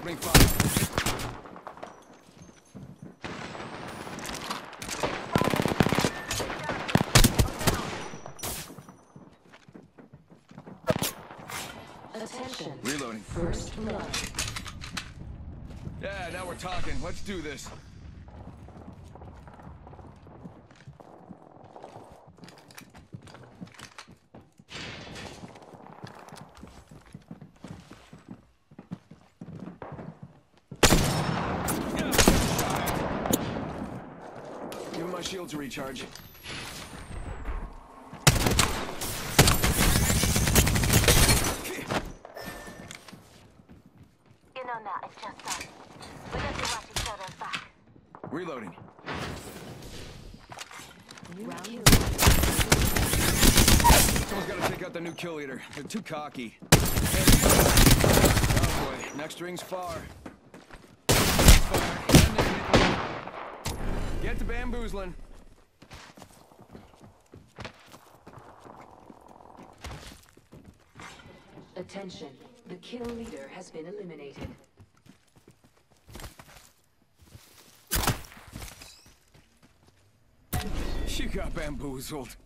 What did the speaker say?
Opening fire. Attention. Reloading. First blood. Yeah, now we're talking. Let's do this. My shield to recharge. You know now, it's just us. We got to watch each other's back. Reloading. Round Someone's got to take out the new kill leader. They're too cocky. Oh boy, next ring's far. Get to bamboozling. Attention. The kill leader has been eliminated. You got bamboozled.